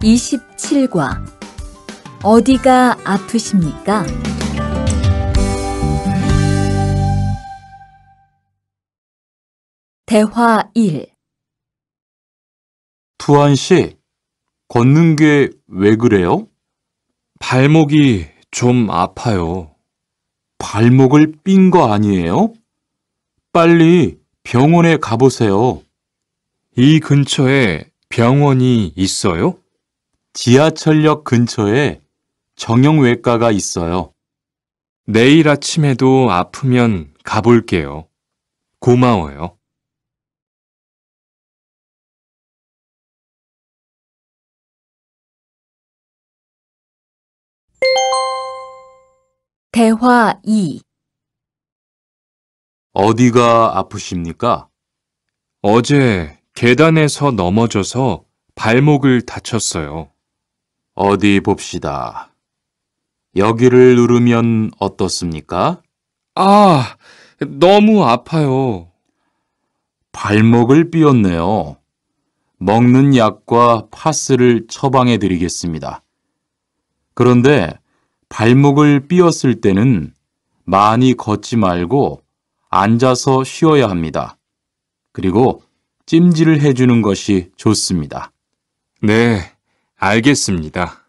27과 어디가 아프십니까? 대화 1 투한 씨, 걷는 게 왜 그래요? 발목이 좀 아파요. 발목을 삔 거 아니에요? 빨리 병원에 가보세요. 이 근처에 병원이 있어요? 지하철역 근처에 정형외과가 있어요. 내일 아침에도 아프면 가볼게요. 고마워요. 대화 2 어디가 아프십니까? 어제 계단에서 넘어져서 발목을 다쳤어요. 어디 봅시다. 여기를 누르면 어떻습니까? 아, 너무 아파요. 발목을 삐었네요. 먹는 약과 파스를 처방해 드리겠습니다. 그런데 발목을 삐었을 때는 많이 걷지 말고 앉아서 쉬어야 합니다. 그리고 찜질을 해주는 것이 좋습니다. 네, 알겠습니다.